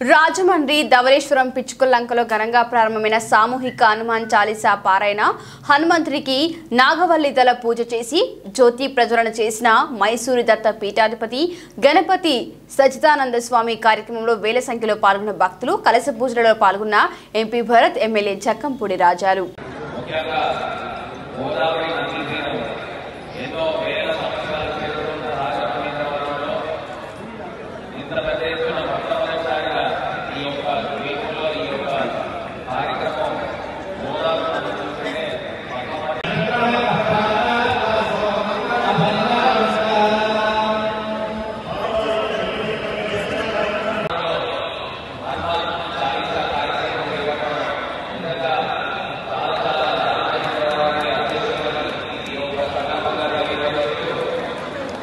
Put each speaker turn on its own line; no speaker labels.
రాజమండ్రి ధవళేశ్వరం పిచ్చుకొల్లంకలో ఘనంగా ప్రారంభమైన సామూహిక హనుమాన్ చాలీసా పారాయణ హనుమంతుడికి నాగవల్లి దళ పూజ చేసి జ్యోతి ప్రజ్వలన చేసిన మైసూరి దత్త పీఠాధిపతి గణపతి సచిదానంద స్వామి కార్యక్రమంలో వేల సంఖ్యలో పాల్గొన్న భక్తులు కలశ పూజలలో పాల్గొన్న ఎంపీ భరత్ ఎమ్మెల్యే జక్కంపూడి రాజాలు.